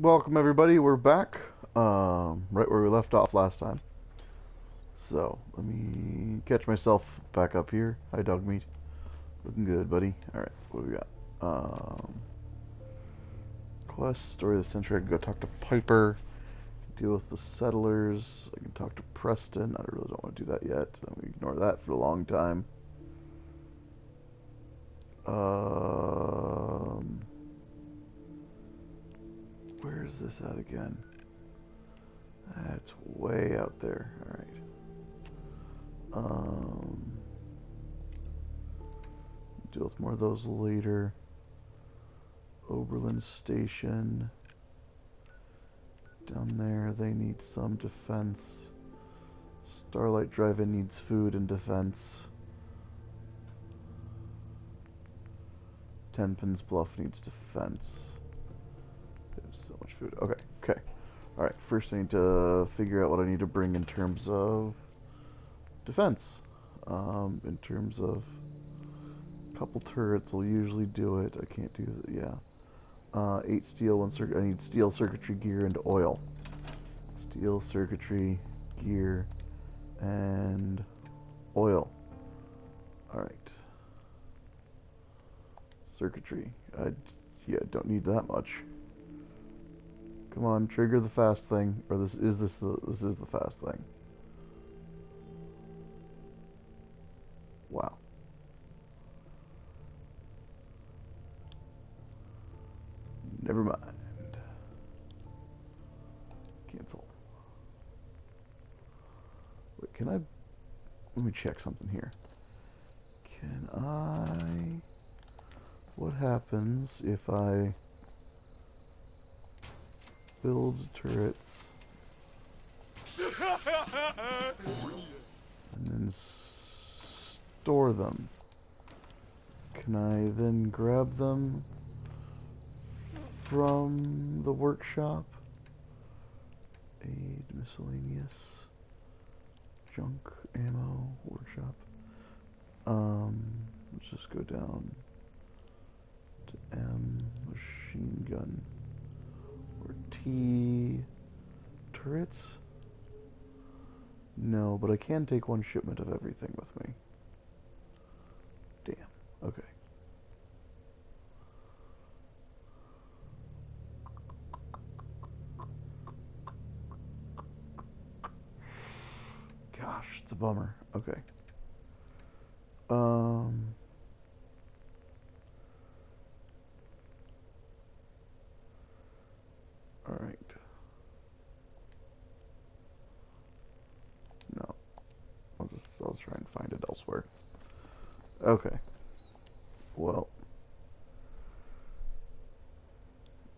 Welcome everybody, we're back, um, right where we left off last time. So, let me catch myself back up here. Hi Dogmeat. Looking good, buddy. Alright, what do we got? Um, quest, story of the century, I can go talk to Piper, deal with the settlers, I can talk to Preston, I really don't want to do that yet, I'm going to ignore that for a long time. Um... Where is this at again? That's way out there. Alright. Um, deal with more of those later. Oberlin Station. Down there, they need some defense. Starlight Drive-In needs food and defense. Tenpines Bluff needs defense food. Okay, okay. Alright, first I need to figure out what I need to bring in terms of defense. Um, in terms of a couple turrets, I'll usually do it. I can't do that, yeah. Uh, eight steel, one circuit. I need steel circuitry gear and oil. Steel circuitry gear and oil. Alright. Circuitry. I, yeah, don't need that much. Come on, trigger the fast thing, or this is this the this is the fast thing. Wow. Never mind. Cancel. Wait, can I? Let me check something here. Can I? What happens if I? Build turrets. and then store them. Can I then grab them from the workshop? Aid, miscellaneous, junk, ammo, workshop. Um, let's just go down to M, machine gun. Or T turrets? No, but I can take one shipment of everything with me. Damn. Okay. Gosh, it's a bummer. Okay. Um... Alright. No. I'll just, I'll try and find it elsewhere. Okay. Well.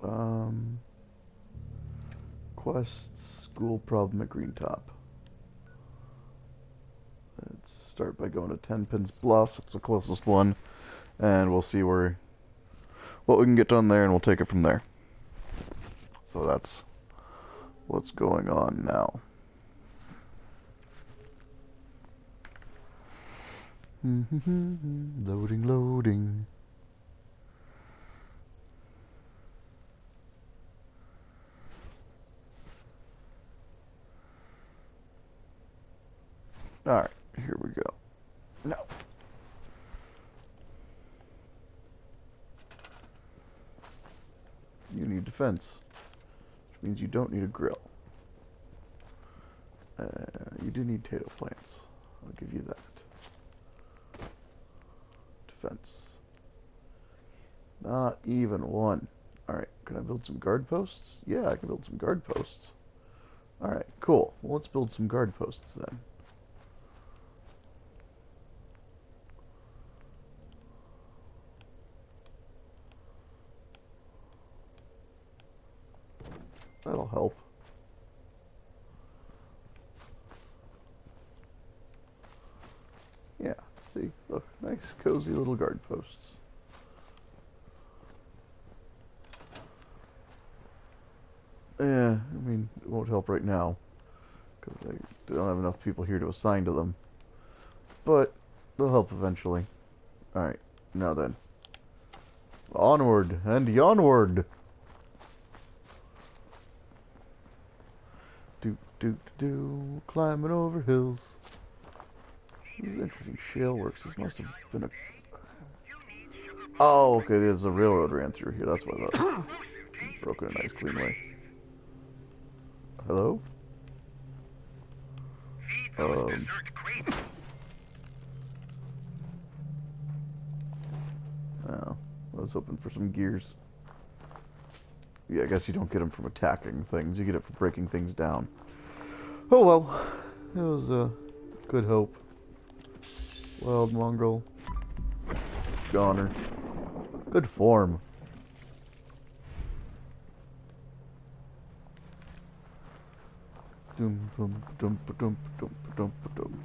Um. Quests, school problem at Green Top. Let's start by going to Tenpines Bluff. It's the closest one. And we'll see where what we can get done there and we'll take it from there. So that's what's going on now. loading, loading. Alright, here we go. No. You need defense means you don't need a grill. Uh, you do need potato plants. I'll give you that. Defense. Not even one. Alright, can I build some guard posts? Yeah, I can build some guard posts. Alright, cool. Well, let's build some guard posts then. That'll help. Yeah, see, look, nice cozy little guard posts. Yeah, I mean, it won't help right now, because I don't have enough people here to assign to them. But, they'll help eventually. Alright, now then. Onward and onward! Do do, climbing over hills. This is interesting. Shale works. This must have been a. Oh, okay. There's a railroad ran through here. That's why that broken a nice clean way. Hello. Um. Oh, I was hoping for some gears. Yeah, I guess you don't get them from attacking things. You get it from breaking things down. Oh well. It was a good hope. Wild mongrel. Goner. Good form. Dum dum dum dum dum dum dum.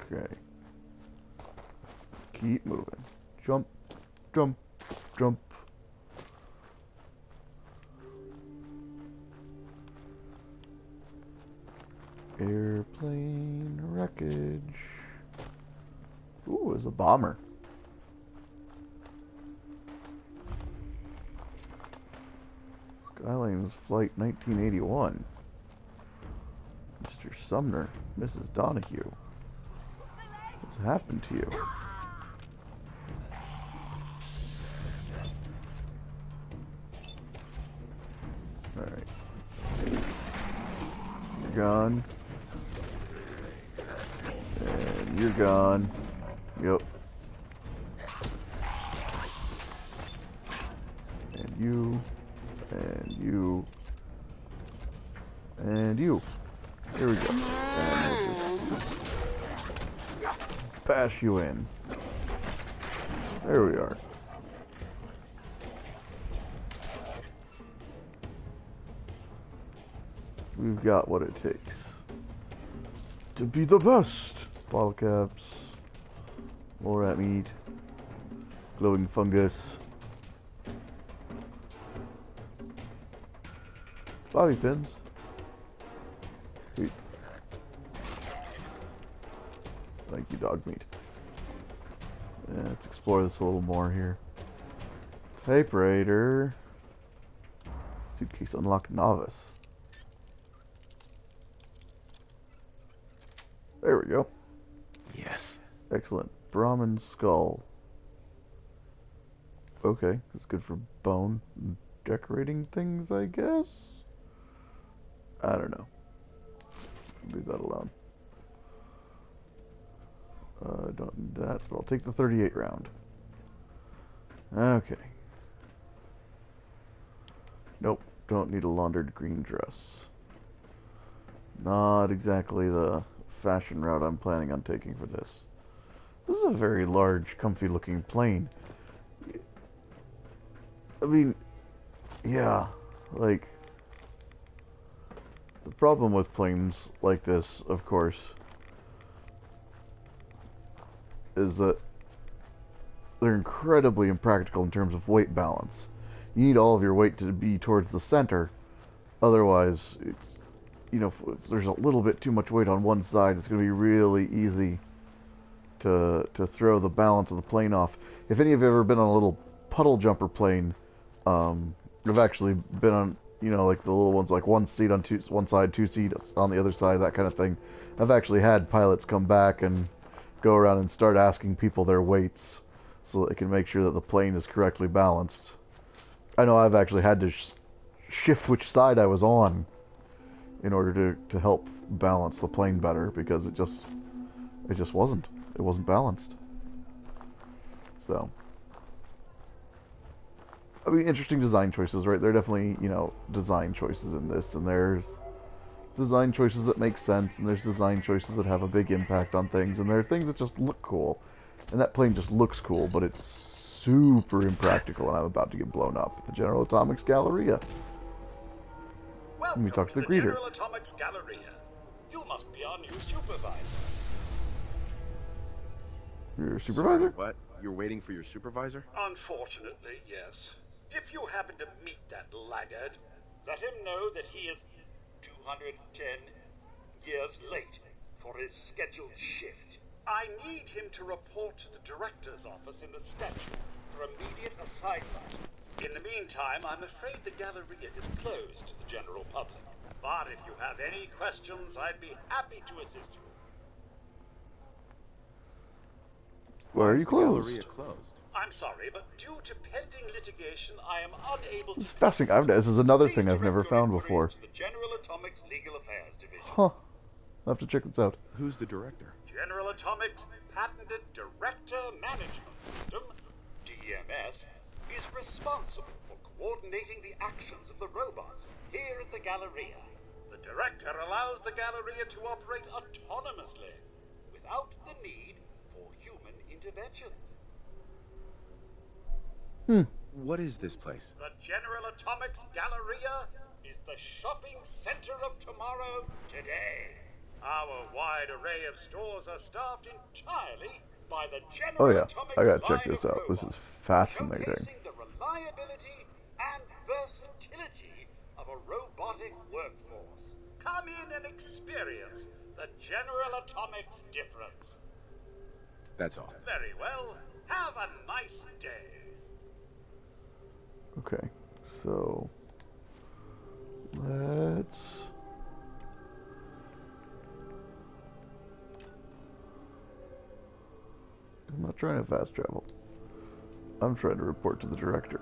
Okay. Keep moving. Jump, jump, jump. Airplane wreckage. Ooh, it's a bomber. Skylanes Flight 1981. Mr. Sumner, Mrs. Donahue. What's happened to you? Alright. You're gone. And you're gone. Yep. And you. And you. And you. Here we go. Bash you in. There we are. We've got what it takes to be the best. Bottle caps, more rat meat, glowing fungus, bobby pins. Sweet. Thank you, Dogmeat. Yeah, let's explore this a little more here. Typewriter. Suitcase unlocked novice. There we go. Excellent. Brahmin skull. Okay, it's good for bone decorating things, I guess. I don't know. Leave that alone. Uh, don't need that, but I'll take the 38 round. Okay. Nope, don't need a laundered green dress. Not exactly the fashion route I'm planning on taking for this. This is a very large, comfy looking plane. I mean, yeah, like, the problem with planes like this, of course, is that they're incredibly impractical in terms of weight balance. You need all of your weight to be towards the center, otherwise, it's you know, if there's a little bit too much weight on one side, it's going to be really easy to to throw the balance of the plane off. If any of you have ever been on a little puddle jumper plane, um, I've actually been on, you know, like the little ones, like one seat on two, one side, two seats on the other side, that kind of thing. I've actually had pilots come back and go around and start asking people their weights so that they can make sure that the plane is correctly balanced. I know I've actually had to sh shift which side I was on in order to, to help balance the plane better because it just it just wasn't it wasn't balanced so I mean interesting design choices right there are definitely you know design choices in this and there's design choices that make sense and there's design choices that have a big impact on things and there are things that just look cool and that plane just looks cool but it's super impractical and I'm about to get blown up at the General Atomics Galleria Welcome Let me talk to the the greeter. General Atomics Galleria. You must be our new supervisor. Your supervisor What? You're waiting for your supervisor? Unfortunately, yes. If you happen to meet that laggard, let him know that he is 210 years late for his scheduled shift. I need him to report to the director's office in the statue for immediate assignment. In the meantime, I'm afraid the Galleria is closed to the general public. But if you have any questions, I'd be happy to assist you. Why are you Is Galleria closed? closed? I'm sorry, but due to pending litigation, I am unable This is to. fascinating. I've, this is another thing I've never your found inquiries before. To the General Atomics Legal Affairs Division. Huh. I'll have to check this out. Who's the director? General Atomics' patented Director Management System, DMS, is responsible for coordinating the actions of the robots here at the Galleria. The Director allows the Galleria to operate autonomously without the need for human intervention. Hmm. What is this place? The General Atomics Galleria is the shopping center of tomorrow today. Our wide array of stores are staffed entirely by the General Atomics. Oh, yeah. Atomics I gotta check this of out. This is fascinating. Showcasing the reliability and versatility of a robotic workforce. Come in and experience the General Atomics difference. That's all. Very well. Have a nice day. Okay, so let's. I'm not trying to fast travel. I'm trying to report to the director.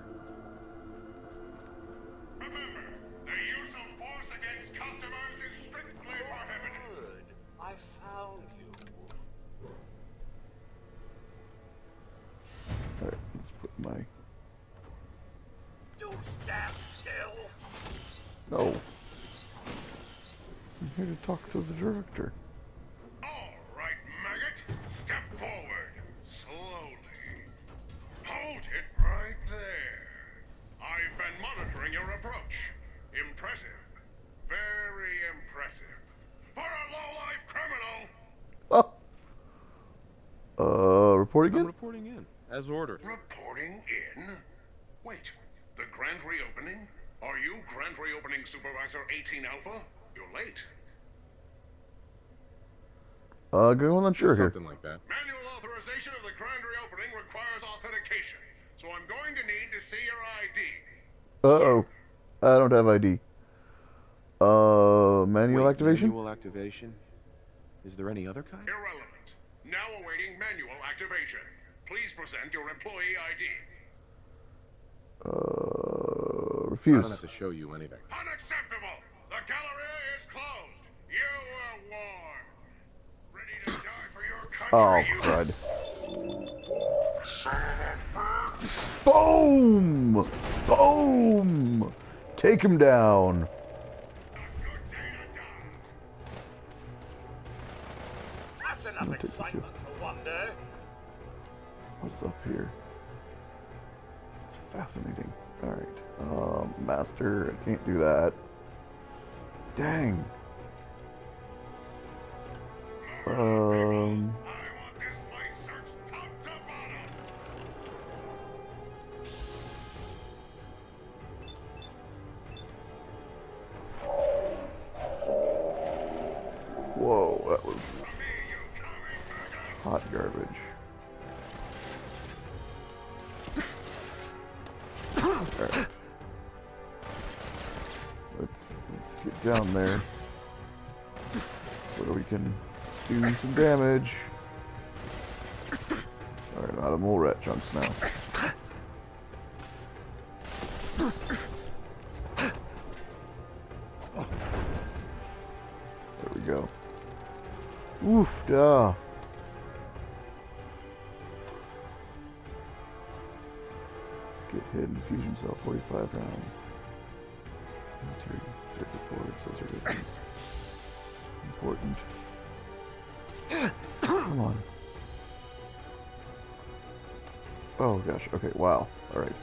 Uh, going on sure here. Something like that. Manual authorization of the grand reopening requires authentication, so I'm going to need to see your ID. Uh oh. I don't have ID. Uh, manual Wait, activation? Manual activation? Is there any other kind? Irrelevant. Now awaiting manual activation. Please present your employee ID. Uh, refuse. I don't have to show you anything. Unacceptable! The Galleria is closed! You were warned! Ready to die for your country, Oh, crud. Boom! Boom! Take him down. good day to die! That's enough excitement for one day. What's up here? It's fascinating. Alright. Um, master, I can't do that. Dang. Bottom! whoa, that was hot garbage. Alright. Let's, let's get down there. So we can do some damage. Alright, out of mole rat chunks now. There we go. Oof, duh. Let's get hit and fusion cell 45 rounds. Okay, wow. Alright.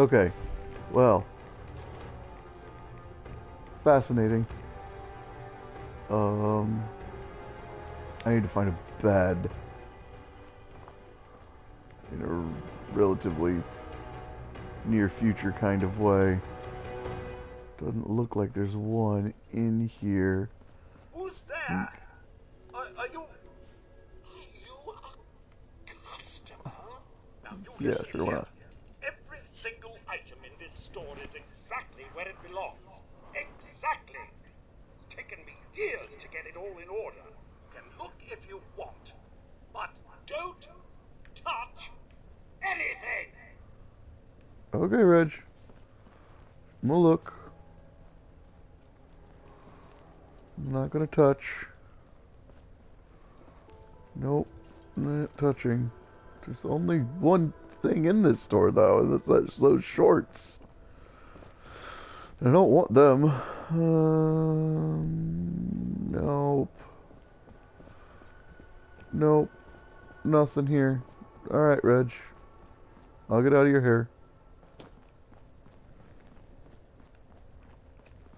Okay. Well. Fascinating. Um. I need to find a bed. In a relatively near future kind of way. Doesn't look like there's one in here. Who's there? Are, are you. Are you a customer? Now you Yeah, sure, why not? Every single item in this store is exactly where it belongs. Exactly. It's taken me years to get it all in order. You can look if you want, but don't touch anything. Okay, Reg. Gonna look. I'm not gonna touch. Nope, not touching. There's only one thing in this store, though, and that's those shorts. I don't want them. Um, nope. Nope. Nothing here. Alright, Reg. I'll get out of your hair.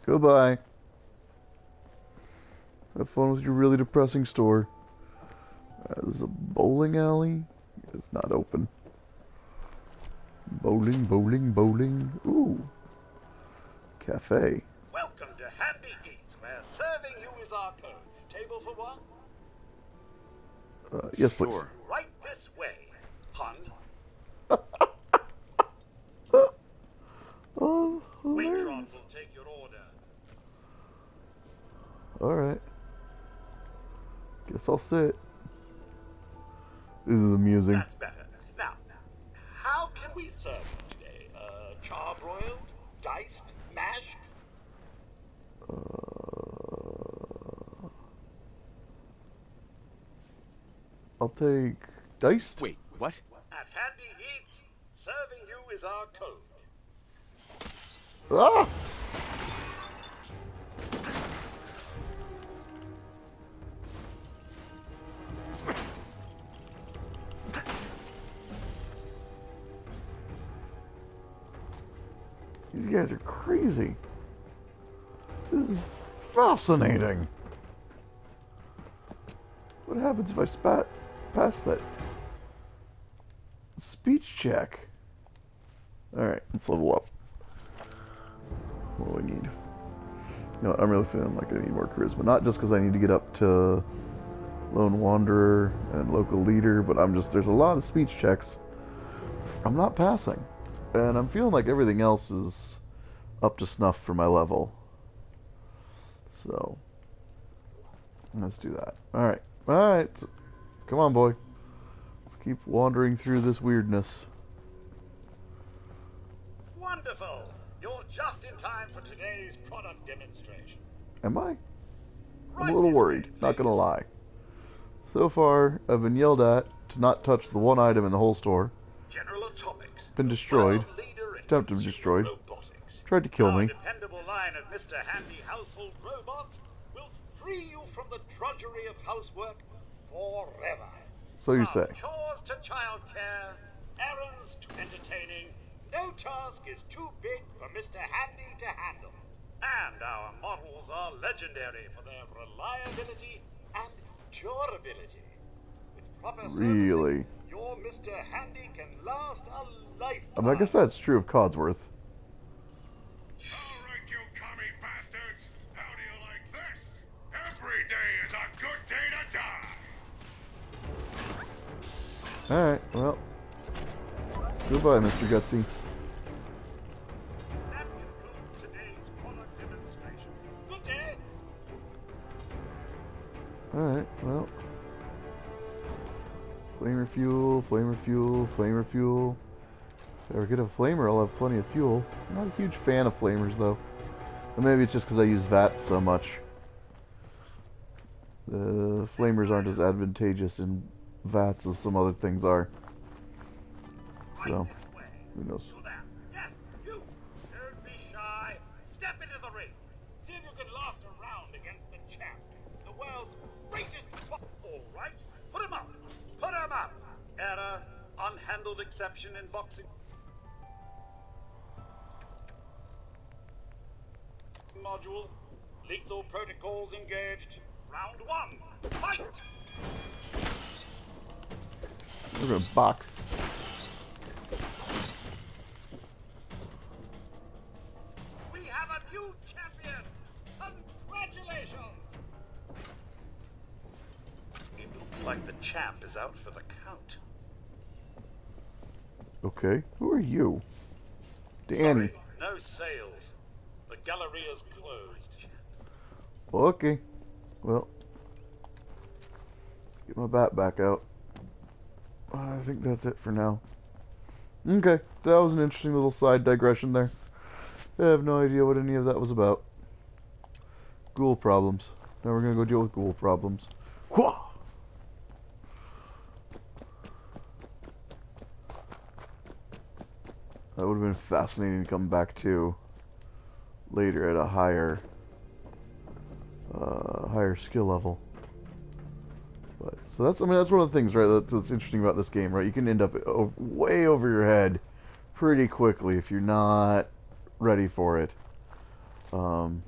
Goodbye. Have fun with your really depressing store. Uh, this is a bowling alley. It's not open. Bowling, bowling, bowling. Ooh. Cafe. Welcome to Handy Eats, where serving you is our code. Table for one? Uh, yes, please. Sure. Right this way, hun. Oh, Waitron will take your order. Alright. Guess I'll sit. This is amusing. That's better. Now, how can we serve you today? Uh, charbroiled? Diced? Mashed? Uh, I'll take diced. Wait, what? At Handy Eats, serving you is our code. Ah! These guys are crazy. This is fascinating. What happens if I spat past that speech check? Alright, let's level up. What do I need? You know, what, I'm really feeling like I need more charisma. Not just because I need to get up to Lone Wanderer and Local Leader, but I'm just, there's a lot of speech checks I'm not passing. And I'm feeling like everything else is up to snuff for my level. So, let's do that. Alright, alright. So, come on, boy. Let's keep wandering through this weirdness. Wonderful! You're just in time for today's product demonstration. Am I? I'm Right a little worried, not gonna lie. So far, I've been yelled at to not touch the one item in the whole store. General Atomics. Been destroyed. world leader in Attempted to be consumer destroyed. Robotics. Tried to kill Our me. dependable line of Mr. Handy household robots will free you from the drudgery of housework forever. So you From say. chores to childcare, errands to entertaining, no task is too big for Mr. Handy to handle. And our models are legendary for their reliability and durability. With proper Really? your Mr. Handy can last a lifetime. I, mean, I guess that's true of Codsworth. All right, you commie bastards. How do you like this? Every day is a good day to die. Alright, well. Goodbye, Mr. Gutsy. That concludes today's product demonstration. Good day. Alright, well. Flamer fuel, flamer fuel, flamer fuel. If I ever get a flamer, I'll have plenty of fuel. I'm not a huge fan of flamers, though. Or maybe it's just because I use VAT so much. The flamers aren't as advantageous in VATs as some other things are. So, Right this way. who knows? Yes, you. Don't be shy. Step into the ring. See if you can last a round against the champ. The world's greatest. All right. Put him up. Put him up. Error. Unhandled exception in boxing. Module. Lethal protocols engaged. Round one. Fight! We're gonna box. We have a new champion! Congratulations! It looks like the champ is out for the count. Okay, who are you? Danny. Sorry, no sales. The gallery is closed. Okay. Well, get my bat back out. I think that's it for now. Okay, that was an interesting little side digression there. I have no idea what any of that was about. Ghoul problems. Now we're gonna go deal with ghoul problems. Whoa! That would have been fascinating to come back to later at a higher uh, higher skill level. But so that's I mean that's one of the things right that, that's interesting about this game right. You can end up o- way over your head pretty quickly if you're not ready for it. Um,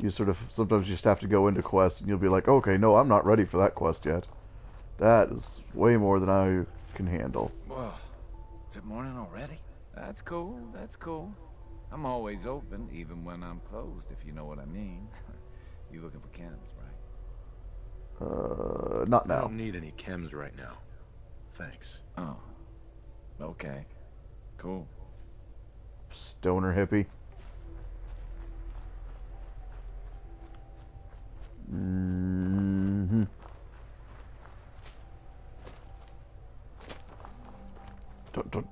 you sort of sometimes you just have to go into quests and you'll be like, okay, no, I'm not ready for that quest yet. That is way more than I can handle. Well, Is it morning already? That's cool. That's cool. I'm always open, even when I'm closed, if you know what I mean. you looking for chems, right? Uh, not now. I don't need any chems right now. Thanks. Oh. Okay. Cool. Stoner hippie. Mm hmm Dun,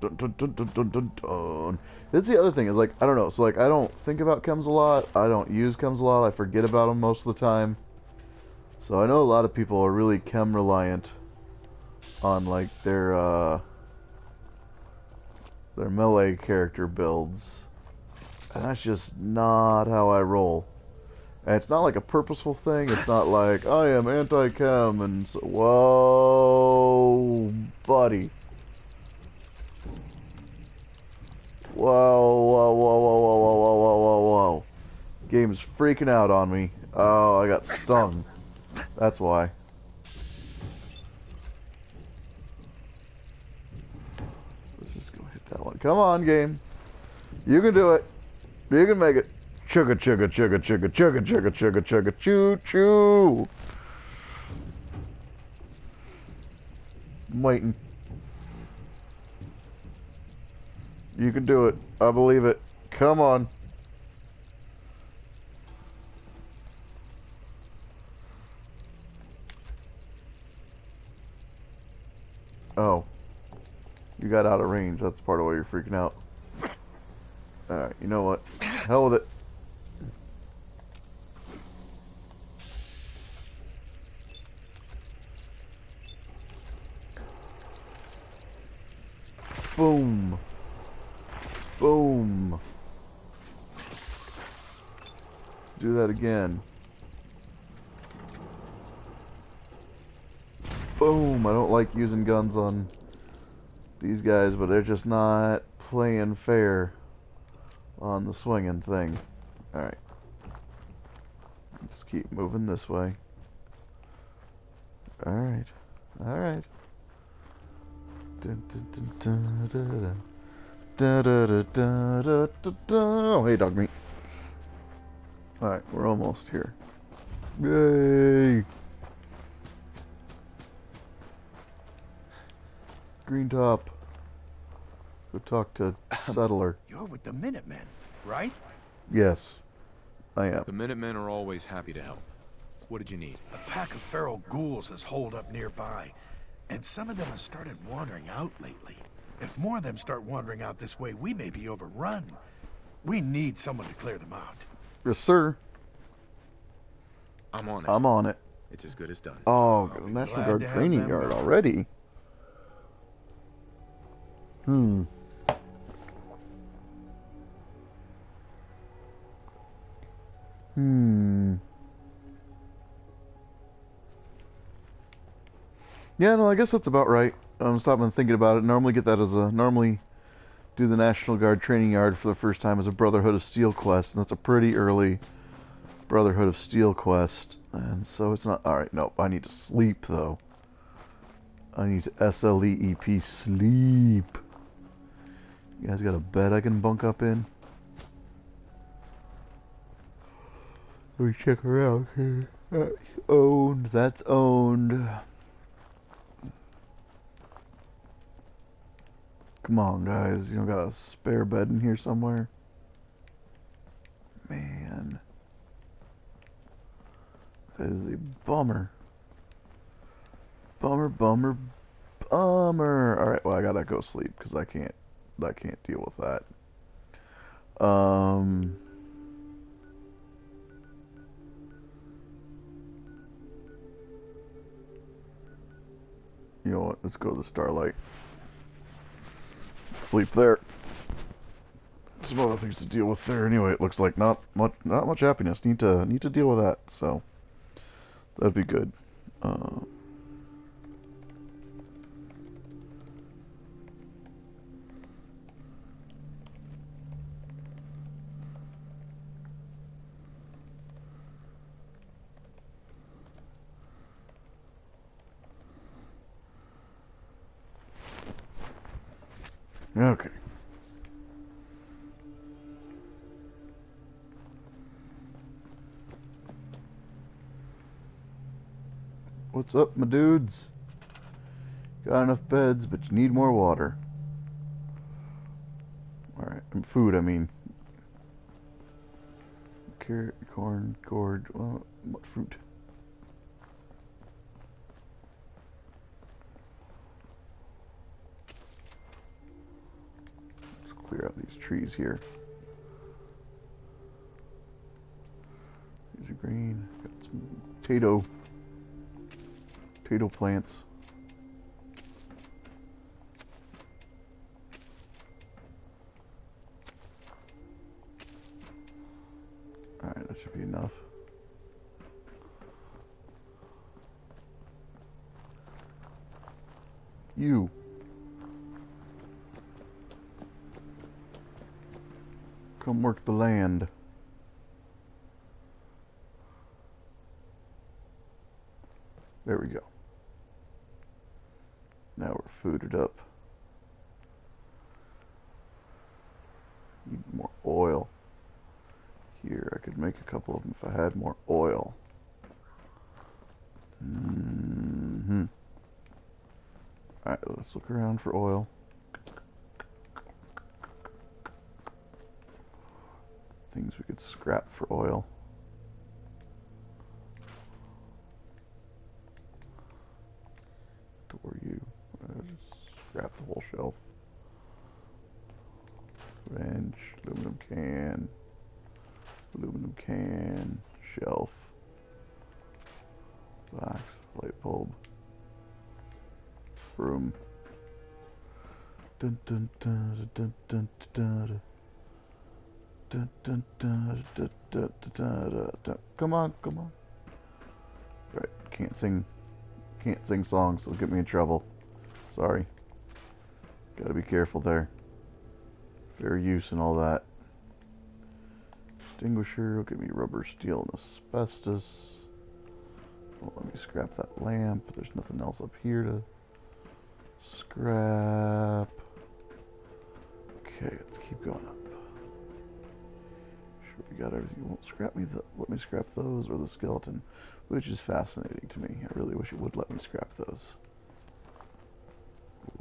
dun, dun, That's the other thing is like I don't know. So like I don't think about chems a lot. I don't use chems a lot. I forget about them most of the time. So I know a lot of people are really chem reliant on like their uh their melee character builds. And that's just not how I roll. And it's not like a purposeful thing. It's not like I am anti-chem and so, whoa, buddy. Whoa, whoa, whoa, whoa, whoa, whoa, whoa, whoa, whoa. Game's freaking out on me. Oh, I got stung. That's why. Let's just go hit that one. Come on, game. You can do it. You can make it. Chugga chugga chugga chugga chugga chugga chugga chugga choo choo. I'm waiting. You can do it. I believe it. Come on. Oh. You got out of range. That's part of why you're freaking out. Alright, you know what? Hell with it. Boom. Boom. Do that again. Boom. I don't like using guns on these guys, but they're just not playing fair on the swinging thing. Alright. Let's keep moving this way. Alright. Alright. Oh, hey, Dogmeat. Alright, we're almost here. Yay! Green top. Go talk to Settler. You're with the Minutemen, right? Yes, I am. The Minutemen are always happy to help. What did you need? A pack of feral ghouls has holed up nearby, and some of them have started wandering out lately. If more of them start wandering out this way, we may be overrun. We need someone to clear them out. Yes, sir. I'm on it. I'm on it. It's as good as done. Oh, I'll National Guard training them guard already. Hmm. Hmm. Yeah, no, I guess that's about right. I'm stopping thinking about it. Normally get that as a normally do the National Guard training yard for the first time as a Brotherhood of Steel quest, and that's a pretty early Brotherhood of Steel quest, and so it's not. All right, nope. I need to sleep though. I need to S L E E P sleep. You guys got a bed I can bunk up in? Let me check her out here. That's owned. That's owned. Come on, guys. You don't got a spare bed in here somewhere? Man. That is a bummer. Bummer, bummer, bummer. Alright, well, I gotta go sleep because I can't, I can't deal with that. Um. You know what? Let's go to the Starlight. Sleep there. Some other things to deal with there. Anyway, it looks like not much, not much happiness. Need to need to deal with that. So that'd be good. Uh, okay. What's up, my dudes? Got enough beds, but you need more water. Alright, and food, I mean. Carrot, corn, gourd, well, what fruit? Let's clear out these trees here. These are green. Got some potato potato plants. Alright, that should be enough. You. Come work the land. There we go. Now we're fooded up. Need more oil. Here, I could make a couple of them if I had more oil. hmm Alright, let's look around for oil. Things we could scrap for oil. Come on, come on. Right, can't sing can't sing songs, it'll get me in trouble. Sorry. Gotta be careful there. Fair use and all that. Extinguisher will give me rubber, steel, and asbestos. Well, let me scrap that lamp. There's nothing else up here to scrap. Okay, let's keep going up. Sure, we got everything. Won't scrap me. The, let me scrap those or the skeleton, which is fascinating to me. I really wish it would let me scrap those.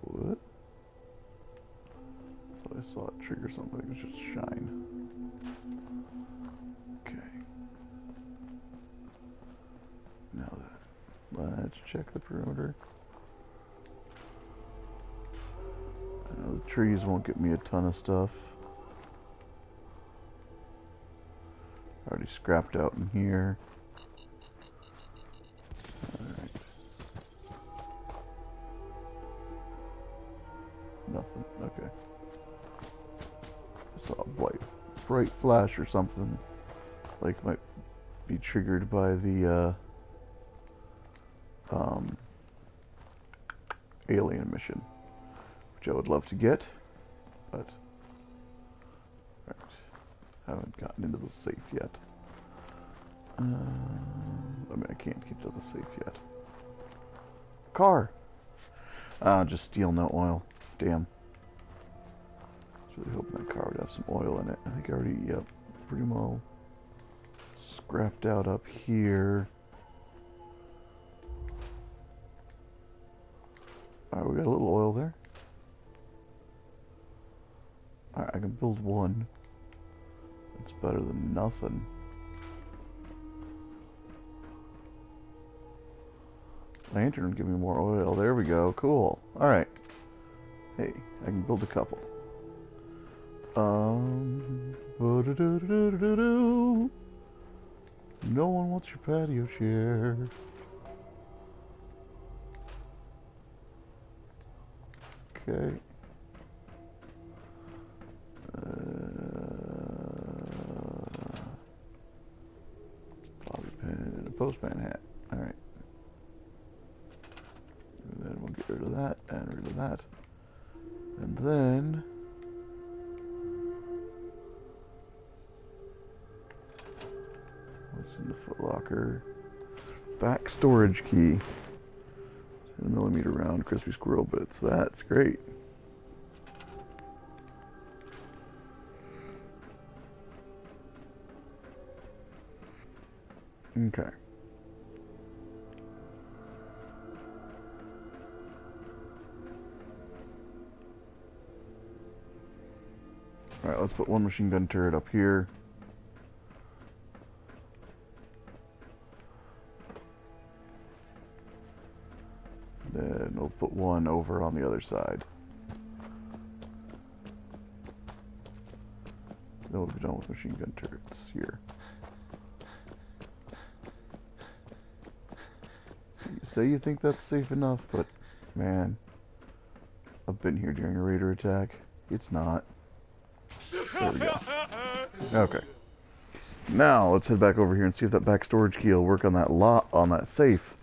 What? Thought I saw it trigger something. It just shine. Okay. Now then, let's check the perimeter. Trees won't get me a ton of stuff. Already scrapped out in here. Nothing. Okay. I saw a bright, bright flash or something. Like might be triggered by the uh, um, alien mission, I would love to get, but right, haven't gotten into the safe yet. Uh, I mean, I can't get to the safe yet. Car. Ah, just steal no oil. Damn. I was really hoping that car would have some oil in it. I think I already, yep, pretty well scrapped out up here. Alright, we got a little oil there. Alright, I can build one. It's better than nothing. Lantern give me more oil. There we go. Cool. Alright. Hey, I can build a couple. Um. No one wants your patio chair. Okay. Uh, bobby pin and a postman hat. Alright. And then we'll get rid of that and rid of that. And then... What's in the footlocker? Back storage key. 10 millimeter round crispy squirrel bits. That's great. Okay. Alright, let's put one machine gun turret up here. Then we'll put one over on the other side. Then we'll be done with machine gun turrets here. You say you think that's safe enough, but man, I've been here during a raider attack. It's not. There we go. Okay. Now let's head back over here and see if that back storage key will work on that lot on that safe.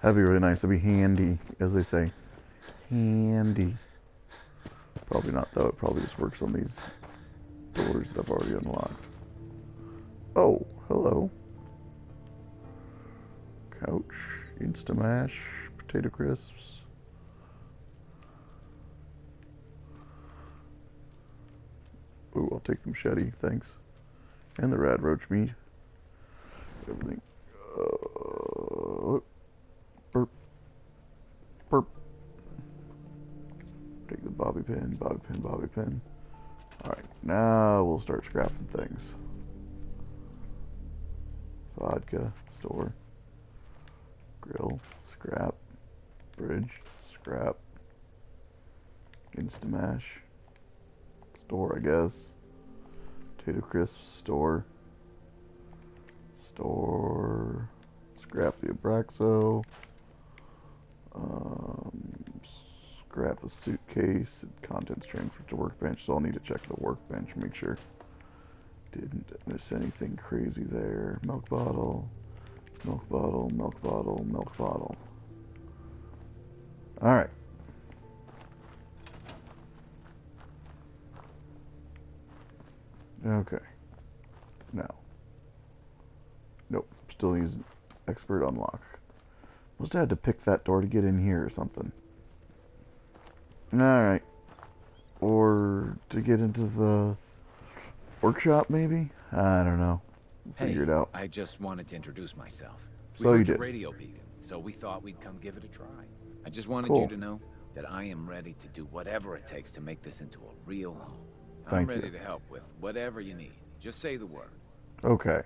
That'd be really nice. That'd be handy, as they say. Handy. Probably not though. It probably just works on these doors that I've already unlocked. Oh, hello. Couch, Instamash, potato crisps. Ooh, I'll take the machete, thanks. And the rad roach meat. Everything. Uh, burp. Burp. Take the bobby pin, bobby pin, bobby pin. Alright, now we'll start scrapping things. Vodka, store. Grill, scrap. Bridge, scrap. Instamash. Store, I guess. Potato crisps, store. Store. Scrap the Abraxo. Um, scrap the suitcase. Contents transferred to workbench, so I'll need to check the workbench, make sure. Didn't miss anything crazy there. Milk bottle. Milk bottle, milk bottle, milk bottle. Alright. Okay. Now. Nope. Still using expert unlock. Must have had to pick that door to get in here or something. Alright. Or to get into the workshop, maybe? I don't know. We'll Hey, figure it out. I just wanted to introduce myself. We So heard you did. radio beacon, so we thought we'd come give it a try. I just wanted Cool. you to know that I am ready to do whatever it takes to make this into a real home. I'm Thank you. ready to help with whatever you need. Just say the word. Okay.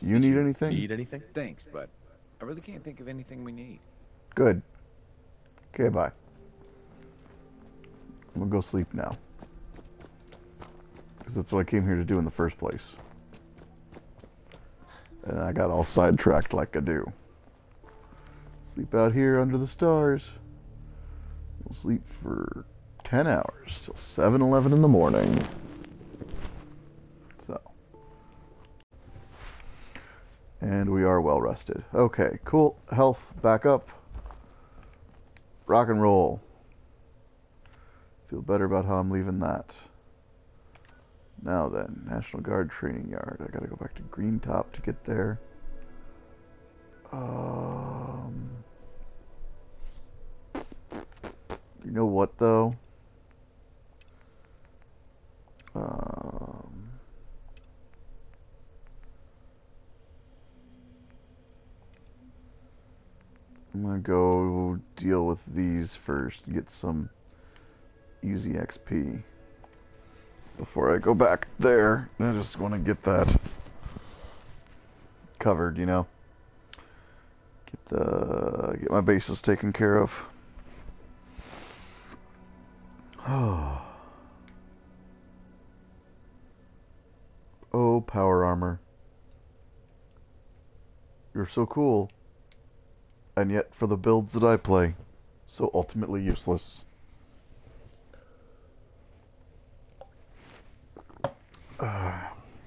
Do you Did need you anything? Need anything? Thanks, but I really can't think of anything we need. Good. Okay, bye. I'm gonna go sleep now. Because that's what I came here to do in the first place. And I got all sidetracked like I do. Sleep out here under the stars. We'll sleep for 10 hours till 7 11 in the morning. So. And we are well rested. Okay, cool. Health back up. Rock and roll. Feel better about how I'm leaving that. Now then, National Guard training yard. I gotta go back to Green Top to get there. Um, you know what though? Um, I'm gonna go deal with these first, get some easy XP before I go back there. I just want to get that covered, you know. Get the get my bases taken care of. Oh. Oh, power armor. You're so cool. And yet, for the builds that I play, so ultimately useless. Uh,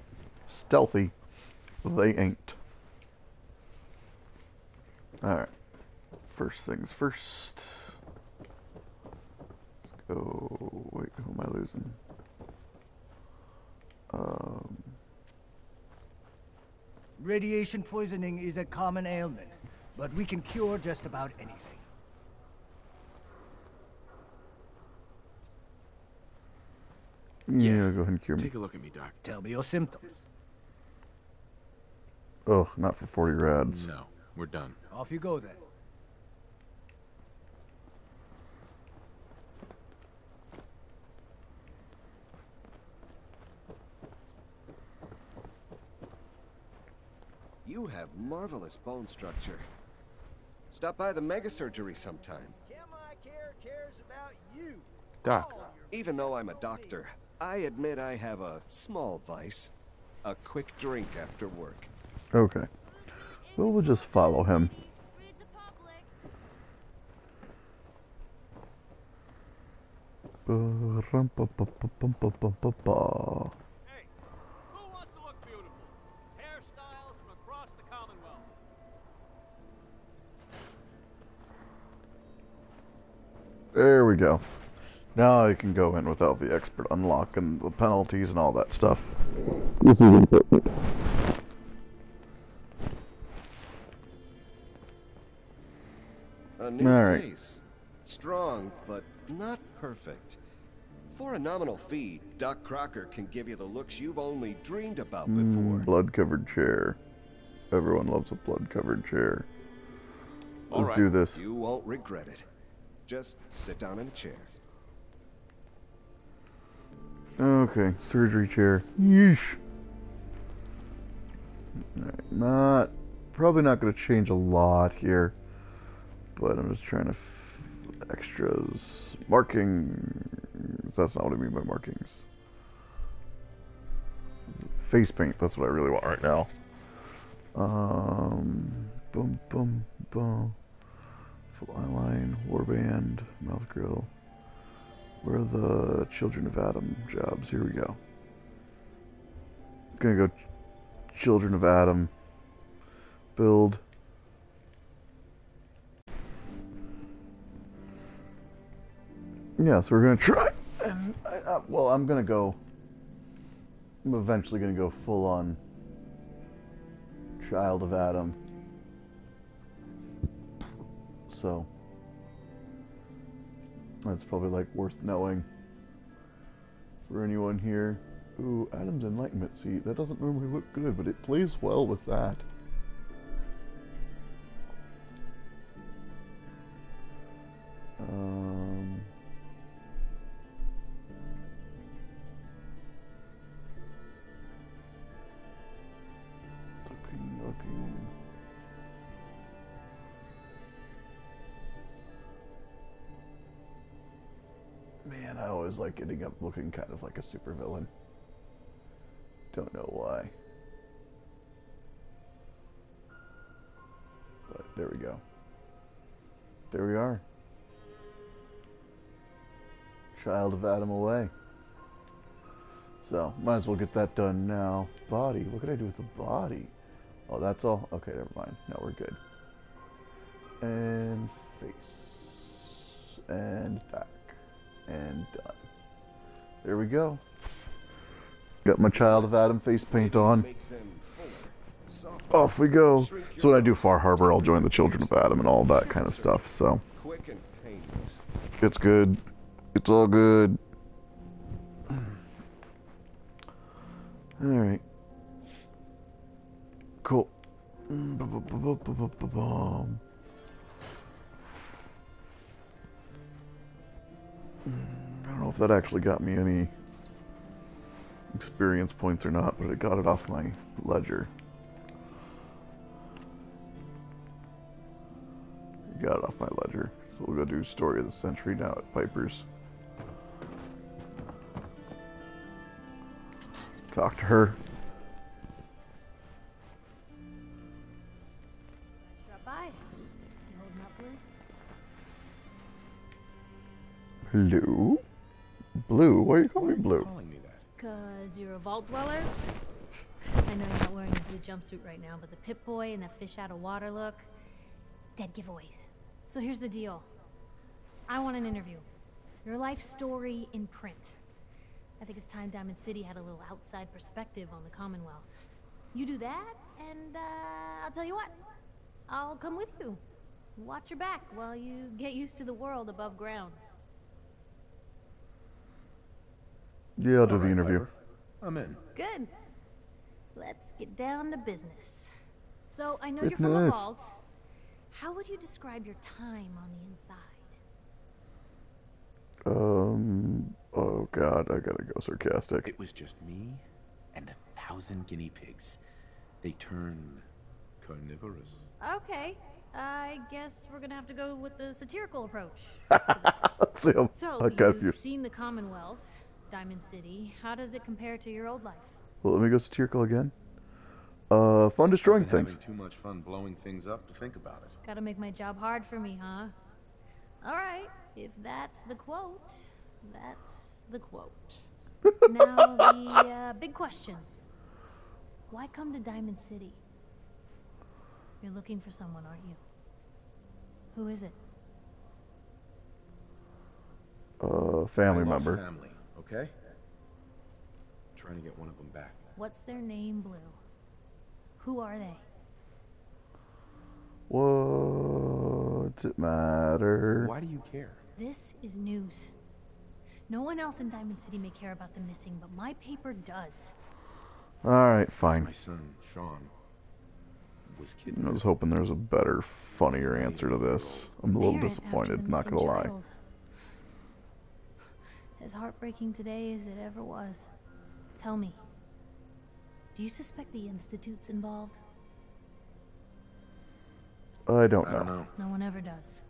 stealthy. They ain't. Alright. First things first. Let's go. Wait, who am I losing? Um. Radiation poisoning is a common ailment, but we can cure just about anything. Yeah, go ahead and cure me. Take a look at me, Doc. Tell me your symptoms. Oh, not for 40 rads. No, we're done. Off you go then. You have marvelous bone structure. Stop by the mega surgery sometime. Care cares about you. Doc, Even though I'm a doctor, I admit I have a small vice. A quick drink after work. Okay. Well, we'll just follow him. Read the public. Ba-rum-pa-pa-pa-pum-pa-pum-pa-pa. Hey, who wants to look beautiful? Hairstyles from across the Commonwealth. There we go. Now I can go in without the expert unlock and the penalties and all that stuff. This is important. A new All right. face. Strong, but not perfect. For a nominal fee, Doc Crocker can give you the looks you've only dreamed about hmm, before. Blood covered chair. Everyone loves a blood covered chair. Let's right. do this. You won't regret it. Just sit down in the chair. Okay, surgery chair. Yeesh. Not probably not going to change a lot here, but I'm just trying to extras marking. That's not what I mean by markings. Face paint. That's what I really want right now. Um, boom, boom, boom. Full eyeline, warband, mouth grill. Where are the Children of Adam jobs? Here we go. Gonna go Children of Adam. Build. Yeah, so we're gonna try. And I, uh, well, I'm gonna go. I'm eventually gonna go full on Child of Adam. So that's probably like worth knowing for anyone here. Ooh, Adam's Enlightenment. See, that doesn't normally look good, but it plays well with that. Um, looking, looking. Man, I always like getting up looking kind of like a supervillain. Don't know why. But there we go. There we are. Child of Adam away. So, might as well get that done now. Body. What could I do with the body? Oh, that's all? Okay, never mind. No, we're good. And face. And back. And done. There we go. Got my Child of Adam face paint on. Off we go. So when I do Far Harbor, I'll join the Children of Adam and all that kind of stuff. So it's good. It's all good. All right. Cool. Mm, I don't know if that actually got me any experience points or not, but it got it off my ledger. Got it off my ledger. So we'll go do Story of the Century now at Piper's. Talk to her. Blue? Blue? Blue? Why are you calling me Blue? Calling me that. Cause you're a vault dweller? I know you're not wearing a blue jumpsuit right now, but the Pip Boy and the fish out of water look. Dead giveaways. So here's the deal. I want an interview. Your life story in print. I think it's time Diamond City had a little outside perspective on the Commonwealth. You do that, and uh, I'll tell you what. I'll come with you. Watch your back while you get used to the world above ground. Yeah, I'll do All the right, interview. Piper. I'm in. Good. Let's get down to business. So, I know you're from a Business. vault. How would you describe your time on the inside? Um. Oh God, I gotta go sarcastic. It was just me and a thousand guinea pigs. They turned carnivorous. Okay. I guess we're gonna have to go with the satirical approach. See, I'm, So, I got you've seen the Commonwealth, Diamond City. How does it compare to your old life? Well, let me go to satirical again. Uh, fun destroying things. having too much fun blowing things up to think about it. Gotta make my job hard for me, huh? Alright, if that's the quote, that's the quote. now, the uh, big question Why come to Diamond City? You're looking for someone, aren't you? Who is it? Uh, family I lost member. Family, okay? I'm trying to get one of them back. What's their name, Blue? Who are they? What's it matter? Why do you care? This is news. No one else in Diamond City may care about the missing, but my paper does. All right, fine. My son, Sean, was kidding. I was hoping there was a better, funnier answer to this. I'm a little Parent after the disappointed, not gonna lie. Child. As heartbreaking today as it ever was. Tell me, do you suspect the Institute's involved? I don't I know. don't know. No one ever does.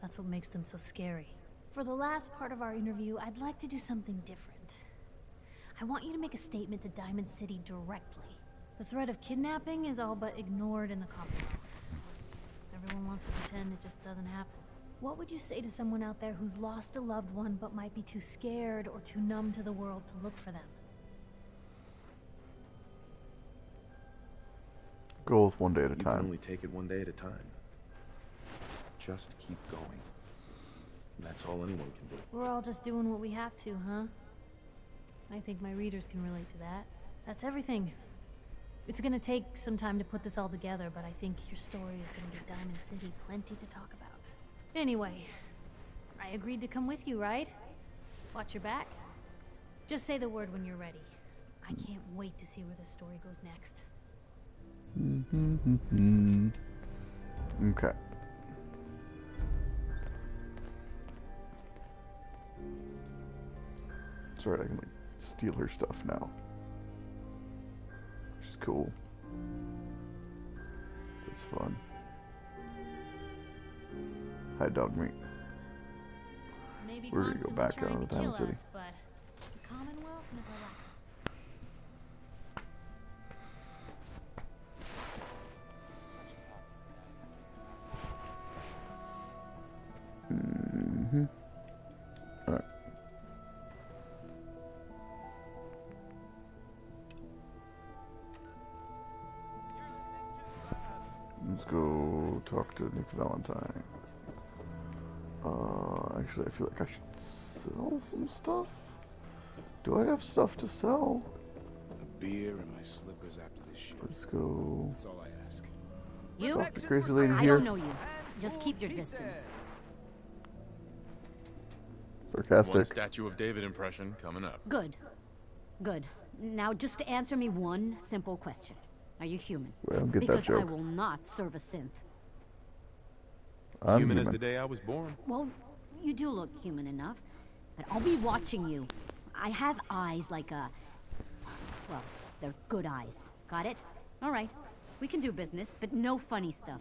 That's what makes them so scary. For the last part of our interview, I'd like to do something different. I want you to make a statement to Diamond City directly. The threat of kidnapping is all but ignored in the Commonwealth. Everyone wants to pretend it just doesn't happen. What would you say to someone out there who's lost a loved one but might be too scared or too numb to the world to look for them? Go with one day at a You can time. only take it one day at a time. Just keep going. That's all anyone can do. We're all just doing what we have to, huh? I think my readers can relate to that. That's everything. It's gonna take some time to put this all together, but I think your story is gonna give Diamond City plenty to talk about. Anyway, I agreed to come with you, right? Watch your back. Just say the word when you're ready. I can't wait to see where this story goes next. Mm-hmm. Okay. Right, I can like steal her stuff now. Which is cool. That's fun. Hi, Dogmeat. may be We're gonna go back down to to Diamond City. us, but the never left. Mm-hmm. Alright. Let's go talk to Nick Valentine. Uh, actually, I feel like I should sell some stuff. Do I have stuff to sell? A beer and my slippers after this shit. Let's go. That's all I ask. You? Talk to the crazy lady here. I don't know you. Just keep your distance. Sarcastic. One statue of David impression coming up. Good. Good. Now, just to answer me one simple question. Are you human? Well, I don't get that because I will not serve a synth. I'm human as the day I was born. Well, you do look human enough. But I'll be watching you. I have eyes like a... Well, they're good eyes. Got it? All right. We can do business, but no funny stuff.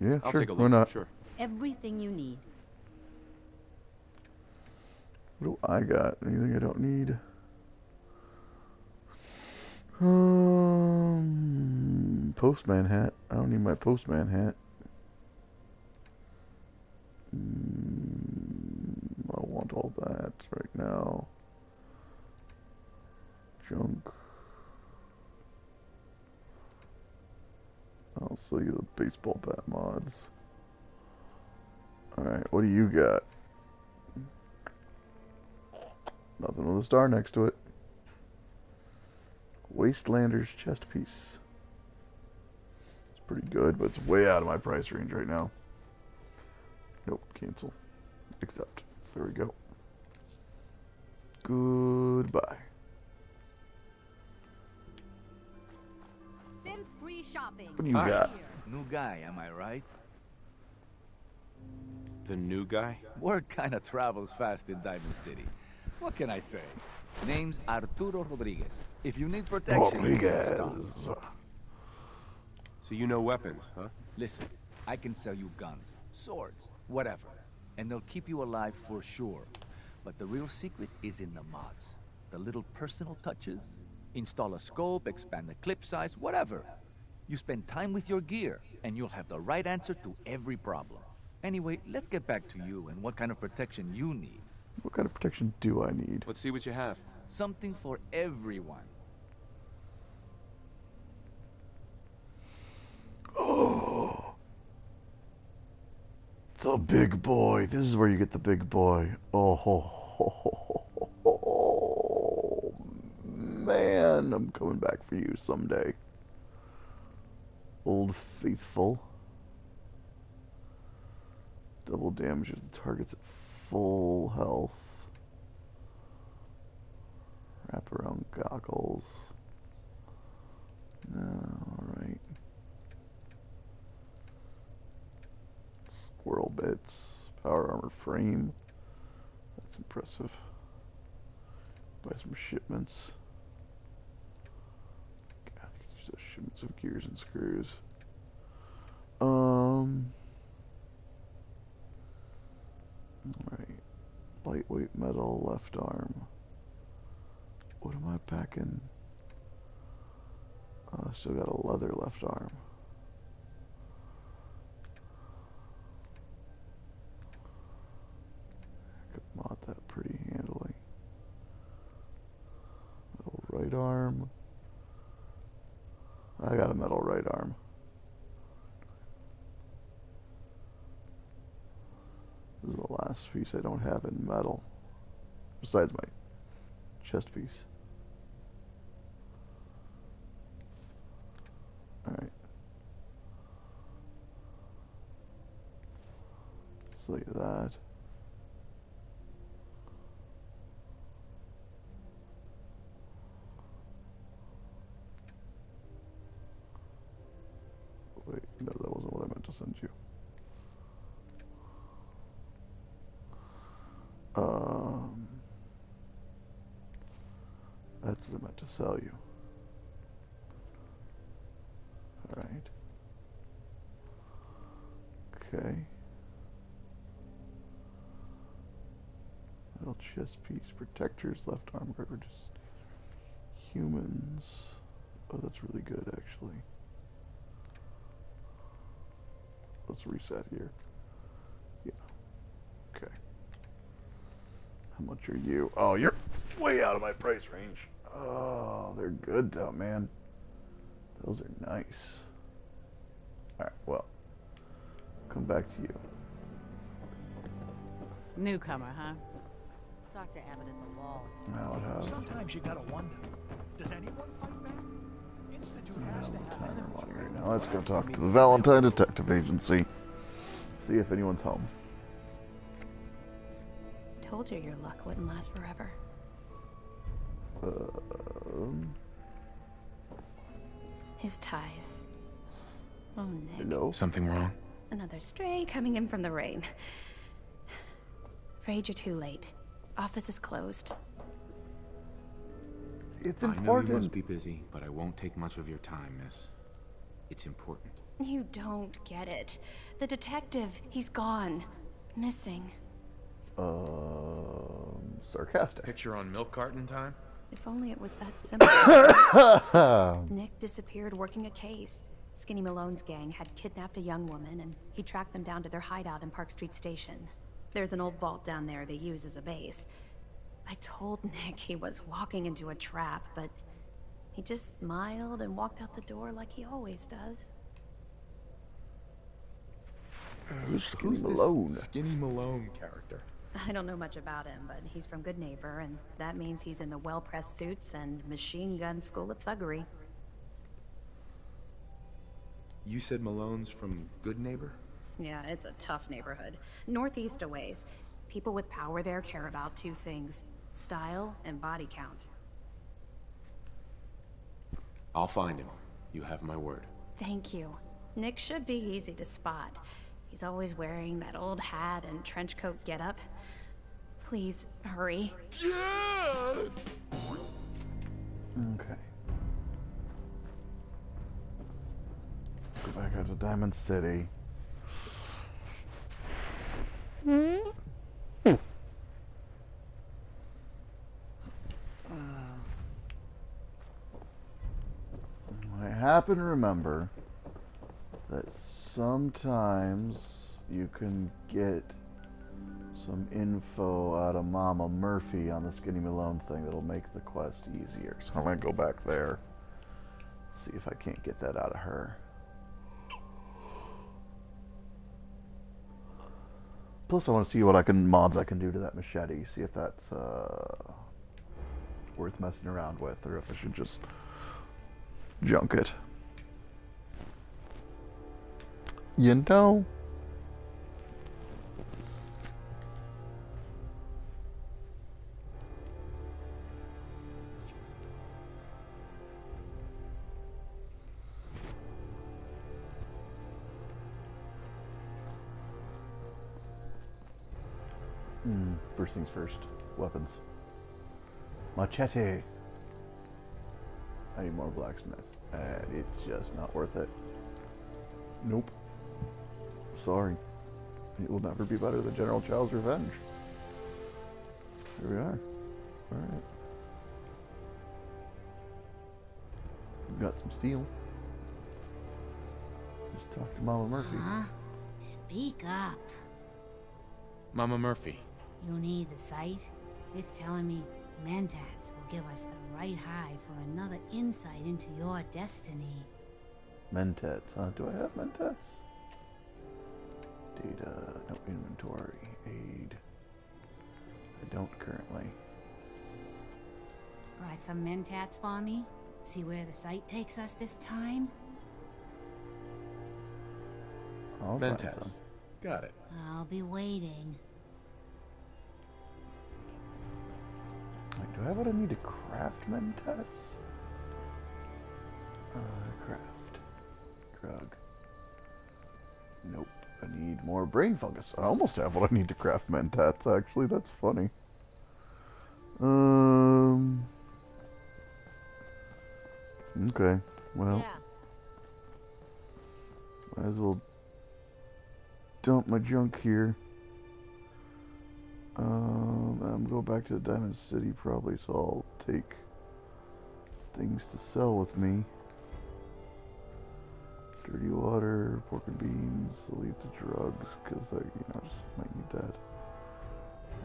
Yeah, I'll sure. take a look. Why look. not? Sure. Everything you need. What do I got? Anything I don't need? Um, postman hat. I don't need my postman hat. Mm, I want all that right now. Junk. I'll sell you the baseball bat mods. Alright, what do you got? Nothing with a star next to it. Wastelander's chest piece. It's pretty good, but it's way out of my price range right now. Nope, cancel. Accept. There we go. Goodbye. Synth free shopping. What do you got? New guy, am I right? The new guy? Word kinda travels fast in Diamond City. What can I say? Name's Arturo Rodriguez. If you need protection, you can stop. Rodriguez. So you know weapons, huh? Listen, I can sell you guns, swords, whatever. And they'll keep you alive for sure. But the real secret is in the mods. The little personal touches. Install a scope, expand the clip size, whatever. You spend time with your gear, and you'll have the right answer to every problem. Anyway, let's get back to you and what kind of protection you need. What kind of protection do I need? Let's see what you have. Something for everyone. Oh. The big boy. This is where you get the big boy. Oh, ho, ho, ho, man. I'm coming back for you someday. Old Faithful. Double damage if the target's at full health. Wraparound goggles. Alright. Squirrel bits. Power armor frame. That's impressive. Buy some shipments. God, shipments of gears and screws. Um. Alright. Lightweight metal left arm. What am I packing? Uh, still got a leather left arm. I could mod that pretty handily. Metal right arm. I got a metal right arm. This is the last piece I don't have in metal. Besides my chest piece. Alright. So look at that. Wait, no, that wasn't what I meant to send you. Um, that's what I meant to sell you. Alright. Okay. Metal chest piece, protectors, left arm guard, just humans. Oh, that's really good actually. Let's reset here. Yeah. Okay. How much are you? Oh, you're way out of my price range. Oh, they're good though, man. Those are nice. Alright, well. Come back to you. Newcomer, huh? Talk to Abbott in the wall. Now it has. Sometimes you gotta wonder, does anyone fight back? Right now. Let's go talk to the Valentine Detective Agency. See if anyone's home. Told you your luck wouldn't last forever. Um, His ties. Oh, Nick. hello? Something wrong? Another stray coming in from the rain. Afraid you're too late. Office is closed. It's important. I know you must be busy, but I won't take much of your time, miss. It's important. You don't get it. The detective, he's gone. Missing. Um, sarcastic. Picture on milk carton time? If only it was that simple. Nick disappeared working a case. Skinny Malone's gang had kidnapped a young woman, and he tracked them down to their hideout in Park Street Station. There's an old vault down there they use as a base. I told Nick he was walking into a trap, but he just smiled and walked out the door like he always does. Who's Skinny Who's Malone? this Skinny Malone character? I don't know much about him, but he's from Goodneighbor, and that means he's in the well-pressed suits and machine gun school of thuggery. You said Malone's from Goodneighbor? Yeah, it's a tough neighborhood. Northeast a ways. People with power there care about two things style and body count. I'll find him. You have my word. Thank you. Nick should be easy to spot. He's always wearing that old hat and trench coat getup. Please, hurry. Yeah! Okay. Go back out to Diamond City. Hmm? I happen to remember that sometimes you can get some info out of Mama Murphy on the Skinny Malone thing that'll make the quest easier. So I'm gonna go back there, see if I can't get that out of her. Plus, I want to see what I can mods I can do to that machete. See if that's uh, worth messing around with, or if I should just junk it. You know. Hmm, first things first. Weapons. Machete. I need more blacksmith. And it's just not worth it. Nope. Sorry. It will never be better than General Chao's Revenge. Here we are. Alright. We've got some steel. Just talk to Mama Murphy. Huh? Speak up. Mama Murphy. You need the sight? It's telling me Mentats will give us the right high for another insight into your destiny. Mentats, huh? Do I have Mentats? Data, no inventory, aid. I don't currently. Brought some Mentats for me? See where the site takes us this time? I'll Mentats. Got it. I'll be waiting. Do I have what I need to craft Mentats? Uh, craft. Drug. Nope. I need more brain fungus. I almost have what I need to craft Mentats, actually. That's funny. Um. Okay. Well. Might as well dump my junk here. Um, I'm going back to the Diamond City probably, so I'll take things to sell with me. Dirty water, pork and beans, I'll leave the drugs, because I, you know, just might need that.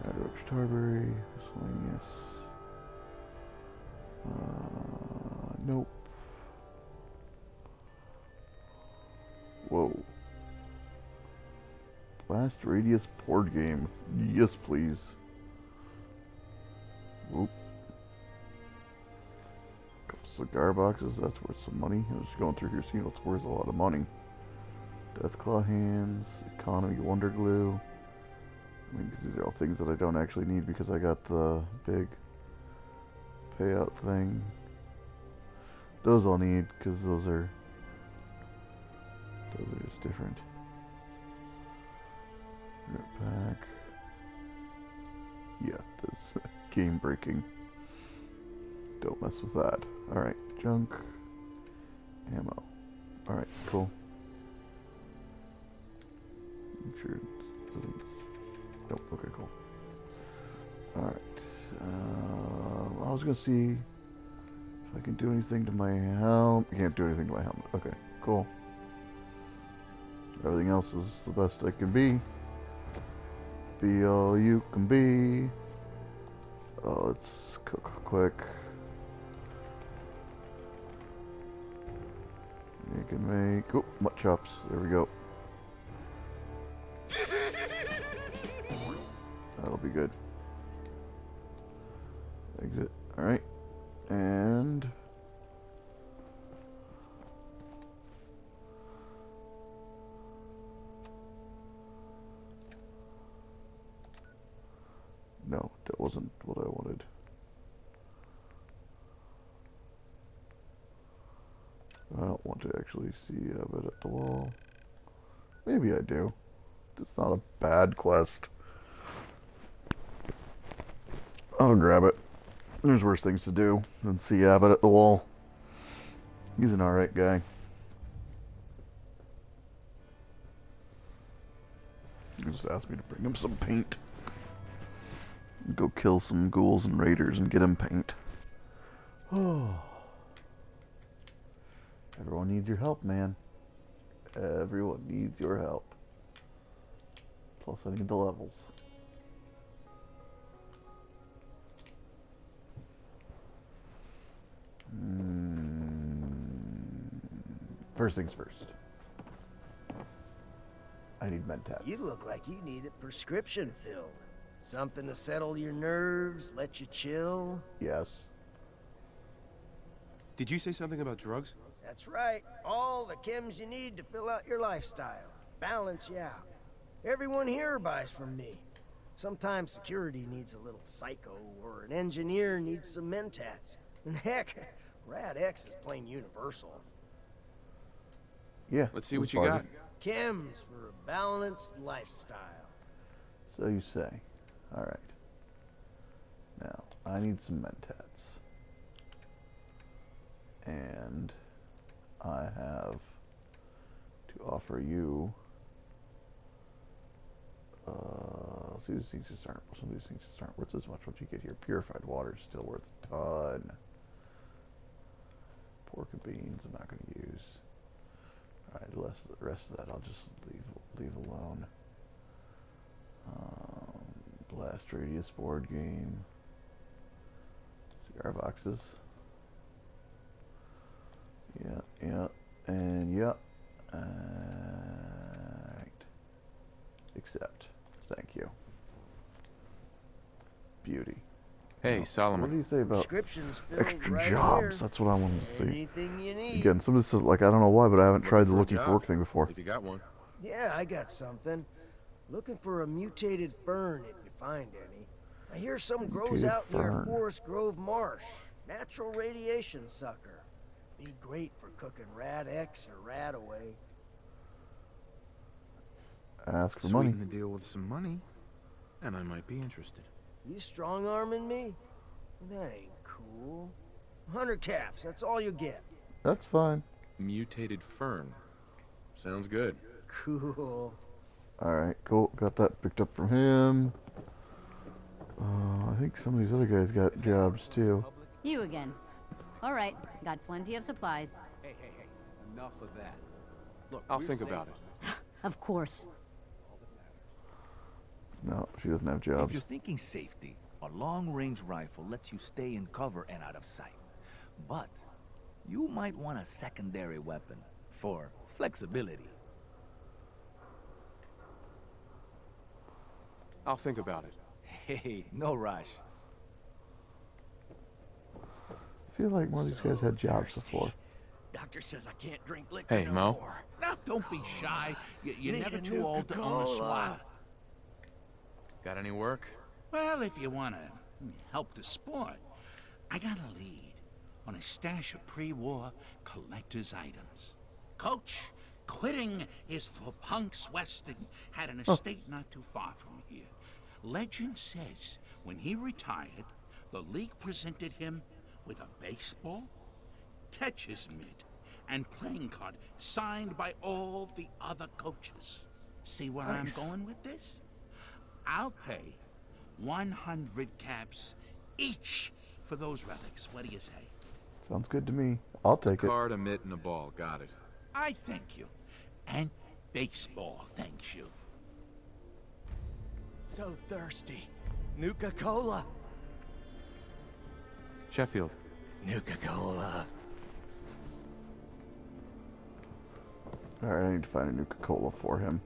Addictol Tarberry, miscellaneous. Uh, nope. Whoa. Blast Radius board game. Yes, please. Whoop. Couple cigar boxes. That's worth some money. I was just going through here seeing what's worth a lot of money. Deathclaw hands. Economy Wonder Glue. I mean, these are all things that I don't actually need because I got the big payout thing. Those I'll need because those are those are just different. Pack. Yeah, this game breaking. Don't mess with that. Alright, junk. Ammo. Alright, cool. Make sure it doesn't. Nope, okay, cool. Alright. Uh, I was gonna see if I can do anything to my helmet. Can't do anything to my helmet. Okay, cool. Everything else is the best I can be. Be all you can be. Oh, let's cook quick. You can make oh mutt chops. There we go. That'll be good. Exit. All right, and. No, that wasn't what I wanted. I don't want to actually see Abbott at the wall. Maybe I do. It's not a bad quest. I'll grab it. There's worse things to do than see Abbott at the wall. He's an alright guy. He just asked me to bring him some paint. Go kill some ghouls and raiders and get them paint. Oh. Everyone needs your help, man. Everyone needs your help. Plus, I need the levels. Mm. First things first. I need Mentat. You look like you need a prescription filled. Something to settle your nerves, let you chill. Yes. Did you say something about drugs? That's right. All the chems you need to fill out your lifestyle. Balance you out. Everyone here buys from me. Sometimes security needs a little psycho, or an engineer needs some mentats. And heck, Rad X is plain universal. Yeah. Let's see what you got. Chems for a balanced lifestyle. So you say. Alright. Now, I need some mentats. And I have to offer you uh see these things just aren't some of these things just aren't worth as much what you get here. Purified water is still worth a ton. Pork and beans I'm not gonna use. Alright, the rest of that I'll just leave leave alone. Um, blast radius board game. Cigar boxes. Yeah, yeah, and yeah. Alright. Accept. Thank you. Beauty. Hey, Solomon. What do you say about Prescriptions filled extra right jobs? here. That's what I wanted to see. Anything you need. Again, somebody says, like I don't know why, but I haven't tried the for a looking for job? work thing before. If you got one. Yeah, I got something. Looking for a mutated fern if you find any. I hear some grows Mutated out near. Forest Grove Marsh. Natural radiation sucker. Be great for cooking Rad X or Rad Away. Ask for money. Sweeten the deal with some money, and I might be interested. You strong arming me? That ain't cool. Hundred caps, that's all you get. That's fine. Mutated fern. Sounds good. Cool. Alright, cool. Got that picked up from him. Uh, I think some of these other guys got jobs too. You again. All right, got plenty of supplies. Hey, hey, hey. Enough of that. Look, I'll think about it. Of course. No, she doesn't have jobs. If you're thinking safety, a long-range rifle lets you stay in cover and out of sight. But you might want a secondary weapon for flexibility. I'll think about it. Hey, no rush. I feel like one of these guys had jobs before. Doctor says I can't drink liquor Hey, no Mo. more. Now, don't be shy. You, you're never too old to own a Nuka-Cola. swat. Got any work? Well, if you want to hmm, help the sport, I got a lead on a stash of pre-war collector's items. Coach, quitting is for punks Weston had an estate not too far from here. Legend says when he retired, the league presented him with a baseball, catcher's mitt, and playing card signed by all the other coaches. See where I'm going with this? I'll pay 100 caps each for those relics. What do you say? Sounds good to me. I'll take it. Card, a mitt, and a ball. Got it. I thank you. And baseball thanks you. So thirsty. Nuka Cola. Sheffield. Nuka Cola. Alright, I need to find a Nuka Cola for him.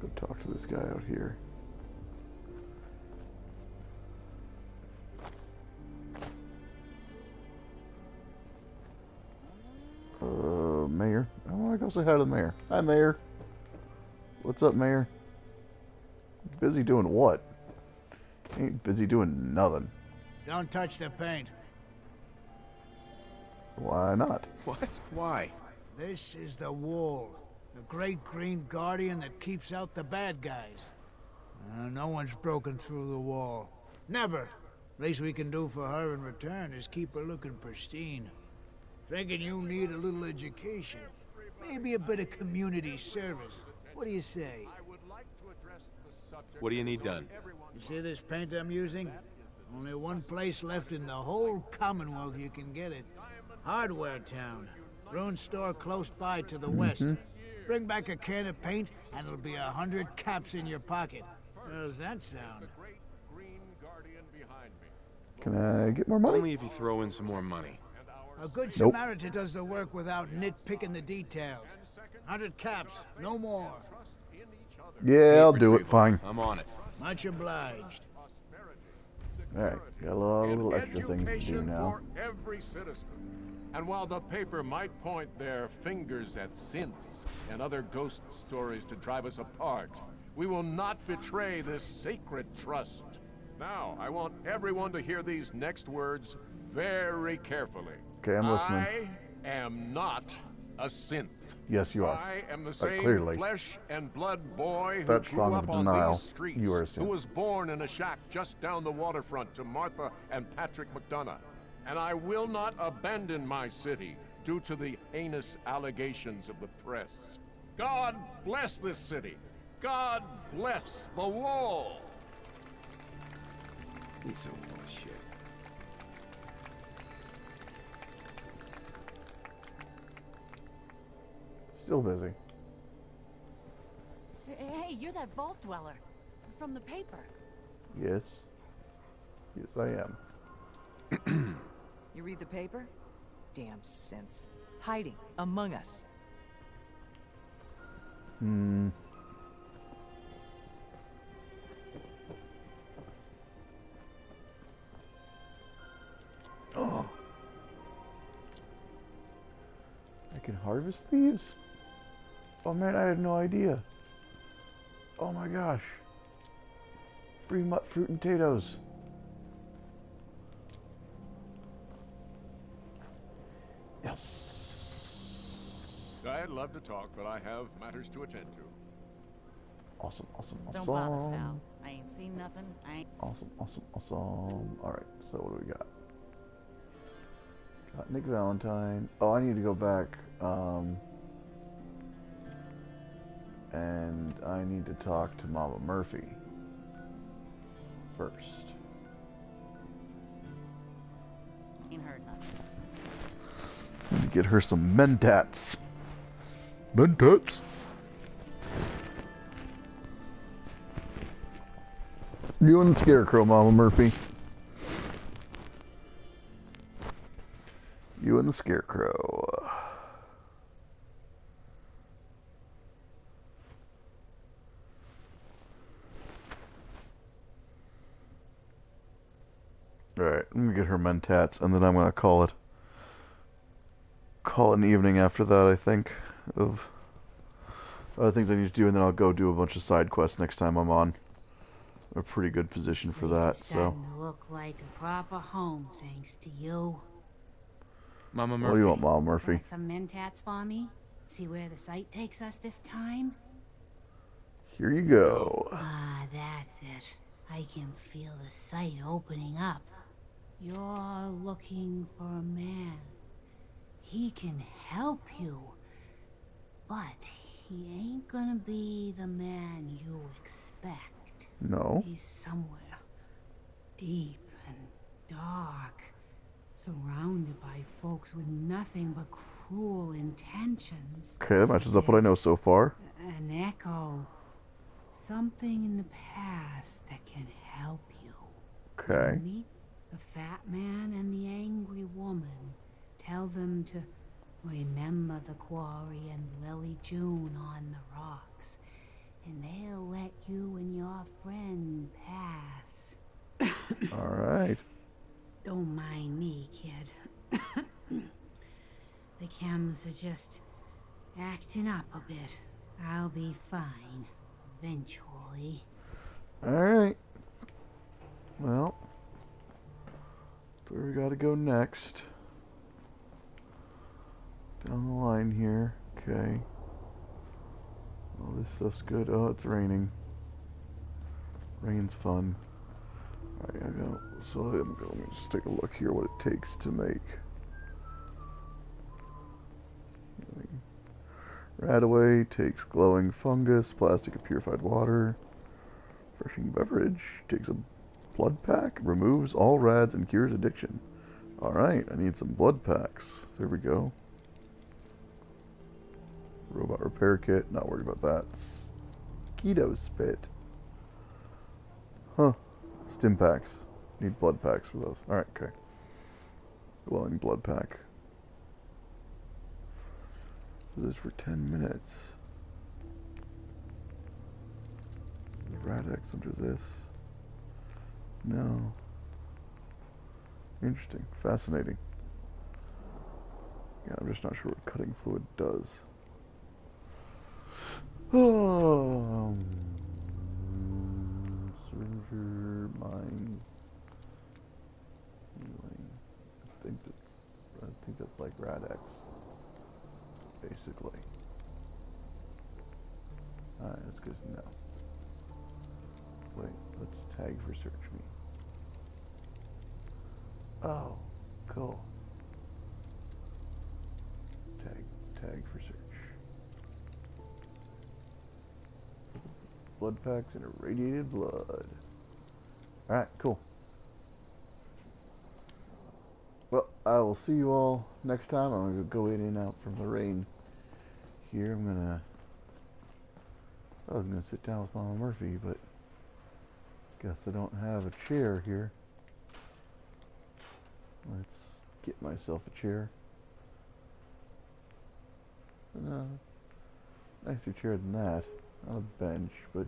Go talk to this guy out here. Say hi to the mayor. Hi, Mayor. What's up, Mayor? Busy doing what? Ain't busy doing nothing. Don't touch the paint. Why not? What? Why? This is the Wall, the great green guardian that keeps out the bad guys. Uh, no one's broken through the wall. Never. Least we can do for her in return is keep her looking pristine. Thinking you need a little education. Maybe a bit of community service. What do you say? What do you need done? You see this paint I'm using? Only one place left in the whole Commonwealth you can get it. Hardware Town. Ruin store close by to the west. Mhm. Bring back a can of paint and it'll be a hundred caps in your pocket. How's that sound? Can I get more money? Only if you throw in some more money. A good Nope. Samaritan does the work without nitpicking the details. Hundred caps, no more. Yeah, I'll do it. Fine. I'm on it. Much obliged. Alright, got a lot of little extra things to do Education now. for every citizen. And while the paper might point their fingers at synths and other ghost stories to drive us apart, we will not betray this sacred trust. Now, I want everyone to hear these next words very carefully. Okay, I'm listening. I am not a synth. Yes, you are. I am the same clearly. flesh and blood boy who That's grew strong up of on denial. these streets, You are a who was born in a shack just down the waterfront to Martha and Patrick McDonough. And I will not abandon my city due to the heinous allegations of the press. God bless this city. God bless the wall. He's so full of shit. Still busy. Hey, you're that vault dweller from the paper. Yes. Yes, I am. You read the paper? Damn sense. Hiding among us. Hmm. Oh. I can harvest these? Oh man, I had no idea. Oh my gosh. Free mu- fruit and potatoes. Yes. I'd love to talk, but I have matters to attend to. Awesome, awesome, awesome. Don't bother, pal. I ain't seen nothing. I ain't. Awesome, awesome, awesome. Alright, so what do we got? Got Nick Valentine. Oh, I need to go back um, And I need to talk to Mama Murphy first. Ain't heard nothing. Get her some mentats. Mentats? You and the Scarecrow, Mama Murphy. You and the Scarecrow. Alright, I'm gonna get her mentats, and then I'm gonna call it call it an evening after that, I think, of other things I need to do, and then I'll go do a bunch of side quests next time I'm on. a pretty good position for that, This is so. starting to look like a proper home, thanks to you. Mama What do you want, Mama Murphy? Got some mentats for me? See where the sight takes us this time? Here you go. Ah, that's it. I can feel the sight opening up. You're looking for a man. He can help you. But he ain't gonna be the man you expect. No. He's somewhere deep and dark, surrounded by folks with nothing but cruel intentions. Okay, that matches up what I know so far. An echo. Something in the past that can help you. Okay. Meet the fat man and the angry woman. Tell them to remember the quarry and Lily June on the rocks. And they'll let you and your friend pass. Alright. Don't mind me, kid. the chems are just acting up a bit. I'll be fine. Eventually. Alright. Well. Where we gotta go next. Down the line here. Okay. Oh, this stuff's good. Oh, it's raining. Rain's fun. Alright, I go. So I'm to just take a look here what it takes to make. Radaway takes glowing fungus, plastic of purified water. Refreshing beverage takes a blood pack, removes all rads, and cures addiction. Alright, I need some blood packs. There we go. Robot repair kit, not worried about that. Mosquito spit. Huh. Stimpaks. Need blood packs for those. Alright, okay. Glowing blood pack. This is for 10 minutes. Rad-X under this. No. Interesting. Fascinating. Yeah, I'm just not sure what cutting fluid does. Um, server mines. I think that's I think that's like Rad-X. Basically. Alright, good to know. Wait, let's tag for search me. Oh, cool. Tag, tag for search. Blood packs and irradiated blood. Alright, cool. Well, I will see you all next time. I'm going to go in and out from the rain. Here, I'm going to... I was going to sit down with Mama Murphy, but... Guess I don't have a chair here. Let's get myself a chair. No, nicer chair than that. Not a bench, but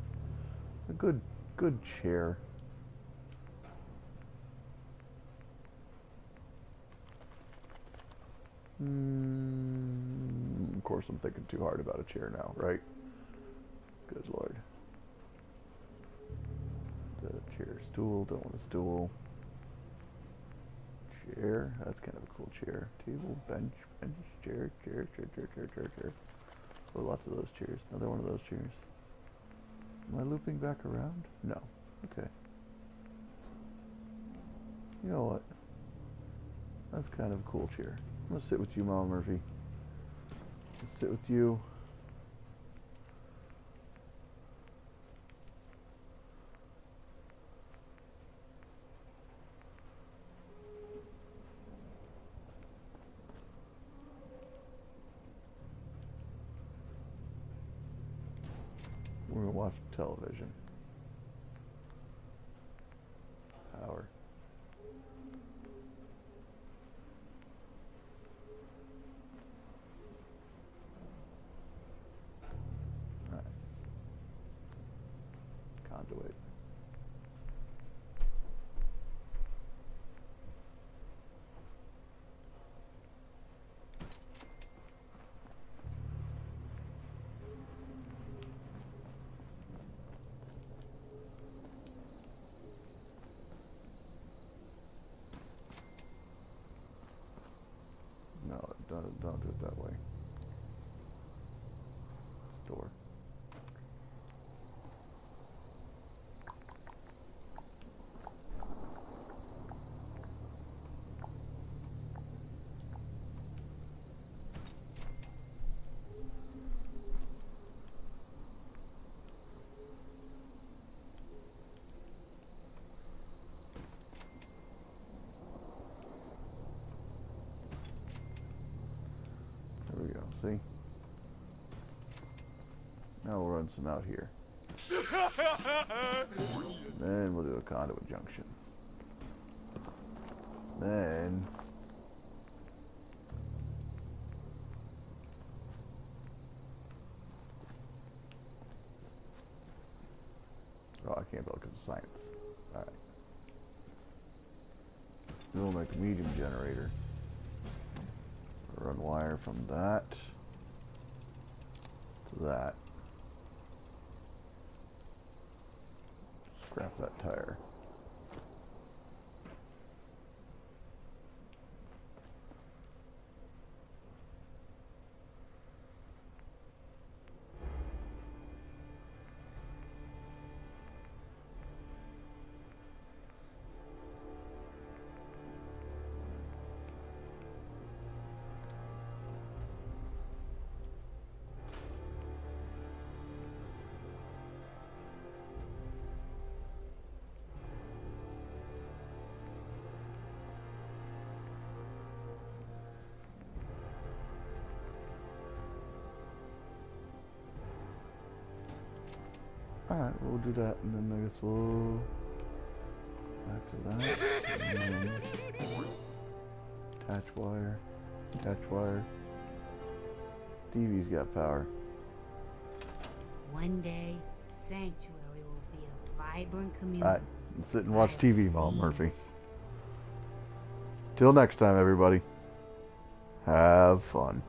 a good, good chair. Mm, of course, I'm thinking too hard about a chair now, right? Good lord. The chair, stool, don't want a stool. Chair, that's kind of a cool chair. Table, bench, bench, chair, chair, chair, chair, chair, chair, chair. Oh, lots of those chairs. Another one of those chairs. Am I looping back around? No. Okay. You know what? That's kind of a cool chair. I'm gonna sit with you, Mama Murphy. Let's sit with you. watch television. Power. Alright. Conduit. No, don't, don't do it that way. Store. There we go. See? Now we'll run some out here. Then we'll do a conduit junction. Then Oh, I can't build because of science. Alright. Then We'll make a medium generator. Run wire from that to that. Alright, we'll do that and then I guess we'll back to that. And then attach wire. Attach wire. DV's got power. One day, Sanctuary will be a vibrant community. Alright, sit and watch TV, Mom Murphy. Till next time, everybody. Have fun.